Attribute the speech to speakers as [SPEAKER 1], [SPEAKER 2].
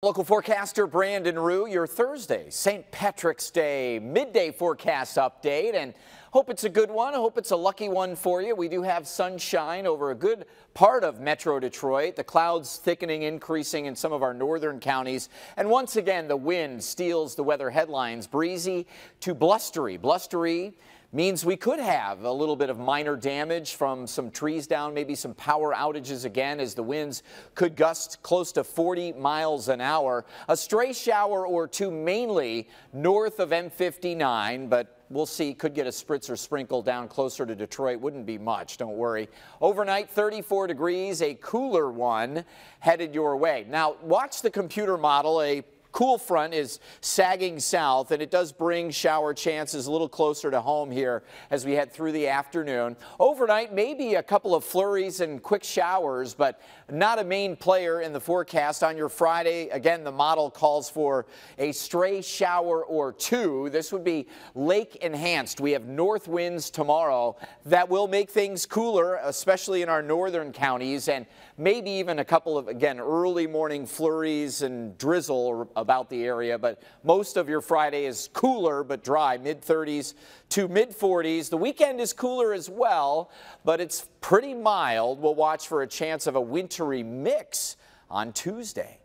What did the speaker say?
[SPEAKER 1] Local forecaster Brandon Roux, your Thursday, St. Patrick's Day midday forecast update, and hope it's a good one. I hope it's a lucky one for you. We do have sunshine over a good part of Metro Detroit. The clouds thickening, increasing in some of our northern counties. And once again, the wind steals the weather headlines. Breezy to blustery. Blustery means we could have a little bit of minor damage from some trees down, maybe some power outages again as the winds could gust close to 40 miles an hour. A stray shower or two mainly north of M59, but We'll see. Could get a spritz or sprinkle down closer to Detroit. Wouldn't be much. Don't worry. Overnight, 34 degrees. A cooler one headed your way. Now, watch the computer model. A cool front is sagging south, and it does bring shower chances a little closer to home here as we head through the afternoon. Overnight, maybe a couple of flurries and quick showers, but not a main player in the forecast. On your Friday, again, the model calls for a stray shower or two. This would be lake enhanced. We have north winds tomorrow that will make things cooler, especially in our northern counties, and maybe even a couple of, again, early morning flurries and drizzle about the area, but most of your Friday is cooler but dry, mid 30s to mid 40s. The weekend is cooler as well, but it's pretty mild. We'll watch for a chance of a wintry mix on Tuesday.